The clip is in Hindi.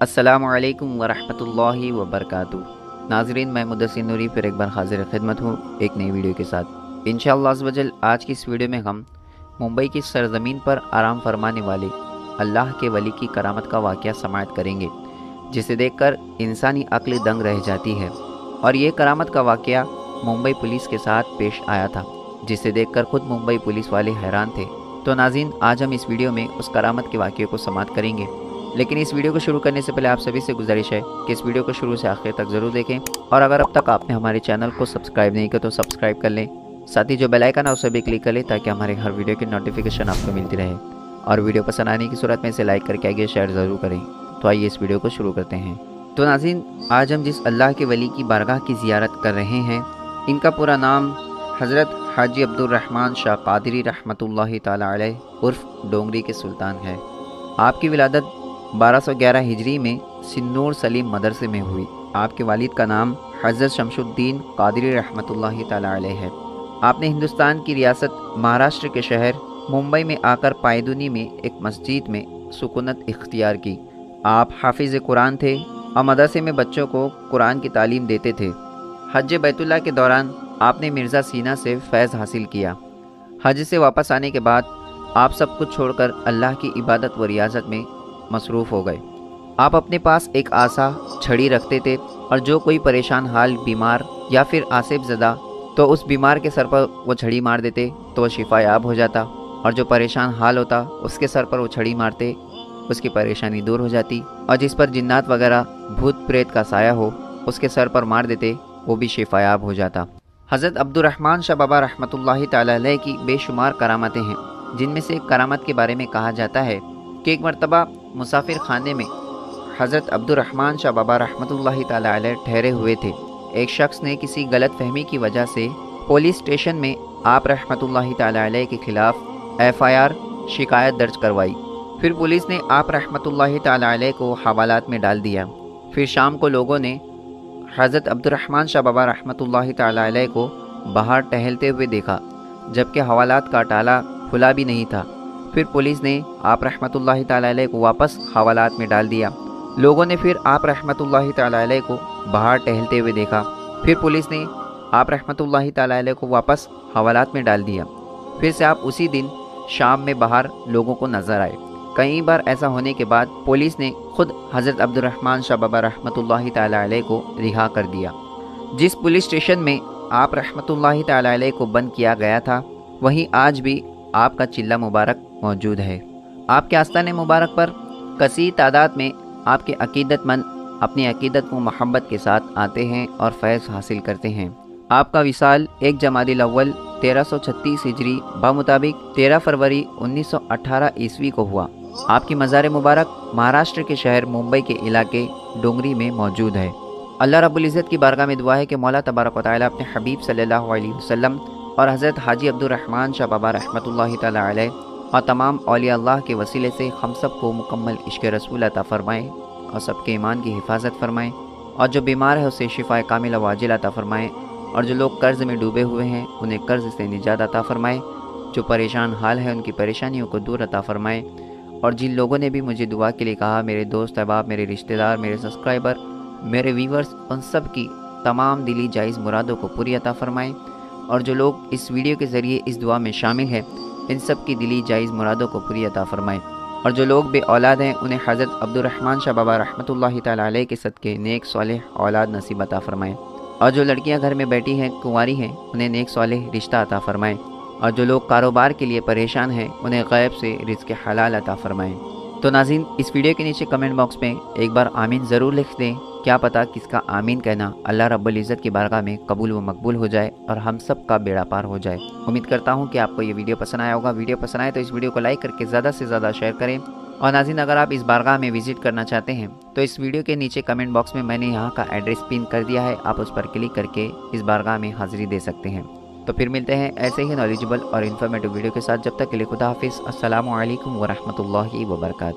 असलकम वरहमल वबरक नाजरीन, मैं मुदसिर नूरी फिर एक बार हाजिर खिदमत हूँ एक नई वीडियो के साथ। इन वजल आज की इस वीडियो में हम मुंबई की सरजमीन पर आराम फरमाने वाले अल्लाह के वली की करामत का वाक़ समात करेंगे, जिसे देखकर इंसानी अक्ल दंग रह जाती है। और ये करामत का वाक़ मुंबई पुलिस के साथ पेश आया था, जिसे देखकर खुद मुंबई पुलिस वाले हैरान थे। तो नाजिन आज हम इस वीडियो में उस करामत के वाक़े को समाप्त करेंगे। लेकिन इस वीडियो को शुरू करने से पहले आप सभी से गुजारिश है कि इस वीडियो को शुरू से आखिर तक ज़रूर देखें। और अगर अब तक आपने हमारे चैनल को सब्सक्राइब नहीं किया तो सब्सक्राइब कर लें। साथ ही जो बेल आइकन है, उसे भी क्लिक कर लें ताकि हमारे हर वीडियो की नोटिफिकेशन आपको मिलती रहे। और वीडियो पसंद आने की सूरत में इसे लाइक करके आगे शेयर ज़रूर करें। तो आइए इस वीडियो को शुरू करते हैं। तो नाजिन आज हम जिस अल्लाह के वली की बारगाह की जियारत कर रहे हैं, इनका पूरा नाम हज़रत हाजी अब्दुलरहमान शाह कादरी रहमत ला उर्फ़ डोंगरी के सुल्तान है। आपकी विलादत 1211 हिजरी में सिन्नूर सलीम मदरसे में हुई। आपके वालिद का नाम हज़रत शमशुद्दीन कादरी ताला है। आपने हिंदुस्तान की रियासत महाराष्ट्र के शहर मुंबई में आकर पायदुनी में एक मस्जिद में सुकूनत इख्तियार की। आप हाफिज़ कुरान थे और मदरसे में बच्चों को कुरान की तालीम देते थे। हज बैतुल्ला के दौरान आपने मिर्ज़ा सीना से फैज़ हासिल किया। हज से वापस आने के बाद आप सब कुछ छोड़कर अल्लाह की इबादत व रियाजत में मसरूफ़ हो गए। आप अपने पास एक आसा छड़ी रखते थे और जो कोई परेशान हाल, बीमार या फिर आसिफ ज़दा तो उस बीमार के सर पर वो छड़ी मार देते तो वह शिफायाब हो जाता और जो परेशान हाल होता, उसके सर पर वो छड़ी मारते, उसकी परेशानी दूर हो जाती और जिस पर जिन्नात वगैरह भूत प्रेत का साया हो, उसके सर पर मार देते, वो भी शिफायाब हो जाता। हज़रत अब्दुलरहमान शाह बाबा रहमतुल्लाहि ताला की बेशुमार करामतें हैं, जिनमें से एक करामत के बारे में कहा जाता है कि एक मरतबा मुसाफिर खाने में हज़रत अब्दुलरहमान शाह बाबा रहमत ठहरे हुए थे। एक शख्स ने किसी गलत फहमी की वजह से पुलिस स्टेशन में आप रहमत के ख़िलाफ़ एफ़ आई आर शिकायत दर्ज करवाई। फिर पुलिस ने आप रहमत को हवालात में डाल दिया। फिर शाम को लोगों ने हज़रत अब्दुलरहमान शाह बाबा रहमत को बाहर टहलते हुए देखा, जबकि हवालात का टाला खुला भी नहीं था। फिर पुलिस ने आप रहमतुल्लाहि ताला को वापस हवालात में डाल दिया। लोगों ने फिर आप रहमत ताला को बाहर टहलते हुए देखा। फिर पुलिस ने आप ताला को वापस हवालात में डाल दिया। फिर से आप उसी दिन शाम में बाहर लोगों को नज़र आए। कई बार ऐसा होने के बाद पुलिस ने खुद हज़रत अब्दुलरहमान शाह ताला को रिहा कर दिया। जिस पुलिस स्टेशन में आप रहमतुल्लाहि ताला को बंद किया गया था, वहीं आज भी आपका चिल्ला मुबारक मौजूद है। आपके आस्थान मुबारक पर कसी तादाद में आपके अकीदतमंद अपनी अकीदत व महब्बत के साथ आते हैं और फैज़ हासिल करते हैं। आपका विशाल एक जमादिल अव्वल 1336 हिजरी बामुताबिक 13 फरवरी 1918 ईस्वी को हुआ। आपकी मज़ार मुबारक महाराष्ट्र के शहर मुंबई के इलाके डोंगरी में मौजूद है। अल्लाह रब्बुल इज़्ज़त की बारगाह में दुआ है कि मौला तबारक ताली अपने हबीब सल्लल्लाहु अलैहि वसल्लम और हज़रत हाजी अब्दुलरहमान शाह बाबा रहमत और तमाम अलिया अल्लाह के वसीले से हम सबको मुकम्मल इश्क रसूल अता फ़रमाएँ और सबके ईमान की हिफाजत फ़रमाएँ और जो बीमार है उसे शिफा कामिल वाजिल अता फ़रमाएँ और जो लोग कर्ज़ में डूबे हुए हैं उन्हें कर्ज़ से निजात अता फ़रमाएँ, जो परेशान हाल है उनकी परेशानियों को दूर अता फ़रमाएँ और जिन लोगों ने भी मुझे दुआ के लिए कहा, मेरे दोस्त, अहबाब, मेरे रिश्तेदार, मेरे सब्सक्राइबर, मेरे व्यूवर्स, उन सब की तमाम दिली जायज़ मुरादों को पूरी अता फ़रमाएँ और जो लोग इस वीडियो के ज़रिए इस दुआ में शामिल हैं इन सब की दिली जायज़ मुरादों को पूरी अता फ़रमाएँ। और जो लोग बे औलाद हैं, उन्हें हज़रत अब्दुलरहमान शाह बाबा रहमत ताली के सदक़े नेक साल औलाद नसीब अता फ़रमाएँ। और जो लड़कियाँ घर में बैठी हैं, कुंवारी हैं, उन्हें नेक साल रिश्ता अता फ़रमाएँ। और जो लोग कारोबार के लिए परेशान हैं, उन्हें गैब से रिज़ हलाल अता फ़रमाएँ। तो नाजिन इस वीडियो के नीचे कमेंट बॉक्स में एक बार आमीन ज़रूर लिख दें। क्या पता किसका आमीन कहना अल्लाह रब्बुल इज़्ज़त की बारगाह में कबूल व मकबूल हो जाए और हम सब का बेड़ा पार हो जाए। उम्मीद करता हूँ कि आपको ये वीडियो पसंद आया होगा। वीडियो पसंद आए तो इस वीडियो को लाइक करके ज़्यादा से ज़्यादा शेयर करें। और नाजिन अगर आप इस बारगाह में विज़िट करना चाहते हैं तो इस वीडियो के नीचे कमेंट बॉक्स में मैंने यहाँ का एड्रेस पिन कर दिया है। आप उस पर क्लिक करके इस बारगाह में हाजिरी दे सकते हैं। तो फिर मिलते हैं ऐसे ही नॉलेजेबल और इन्फॉर्मेटिव वीडियो के साथ। जब तक के लिए खुदा हाफिज़। असल वरहमल वर्का